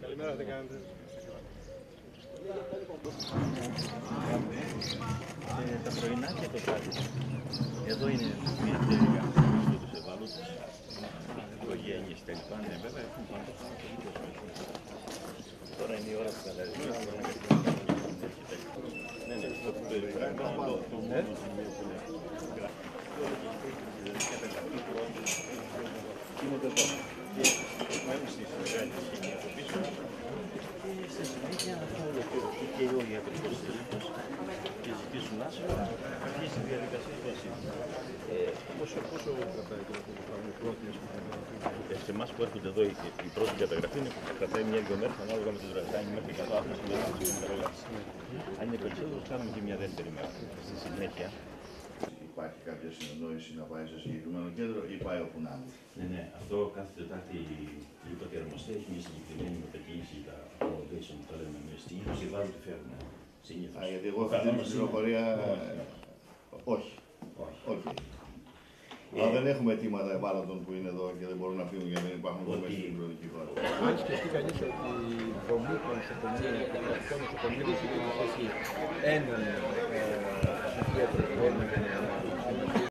Καλημέρα, τι κάνετε. Ε, τα πρωινά και το βράδυ. Εδώ είναι μια εταιρεία για τους ευάλωτους, οικογένειες τα λοιπά. Ναι, βέβαια έχουν πάντα Τώρα είναι η ώρα του καλαρισμού, μπορεί να κάνουμε Ναι, ναι, το περιβάλλον, το το μόνο σημείο που είναι. Γίνεται εδώ. Και έχουμε στη συνεργάτη από πίσω. Και στη συνέχεια θα ολοκληρωθεί και ο ιατρικός έλεγχος και ζητήσουν άσυλο, θα αρχίσει η διαδικασία του ασύλου. Ε, Πόσο, πόσο κρατάει το πράγμα, η πρώτη, ας πούμε, ε, σε εμάς που έρχονται εδώ η, η πρώτη καταγραφή είναι που κρατάει μια-δυο μέρες ανάλογα με τις δράσεις. Αν είναι μέχρι 100 άτομα στην Ελλάδα, στην καταγραφή. Αν είναι περισσότερο, κάνουμε και μια δεύτερη μέρα. Στη συνέχεια, Υπάρχει κάποια συνεννόηση να πάει σε συγκεκριμένο κέντρο ή πάει όπου να είναι. ναι, ναι, αυτό κάθε Τετάρτη η Υπατή Αρμοστέ έχει μια συγκεκριμένη μετακίνηση, τα accommodation που τα λέμε εμείς. Στην ύφωση βάζουν τη φέρνουν. Συνήθως. Α, γιατί εγώ αυτή την πληροφορία. ε, Όχι. Όχι. Όχι. Αλλά δεν έχουμε αιτήματα ευάλωτων που είναι εδώ και δεν μπορούν να φύγουν γιατί δεν υπάρχουν δομές Ότι- στην κοινωνική χώρα. Αν σκεφτεί κανεί ότι η δομή των νοσοκομείων, των κρατικών νοσοκομείων, έχει έναν ε, γιατρό, έναν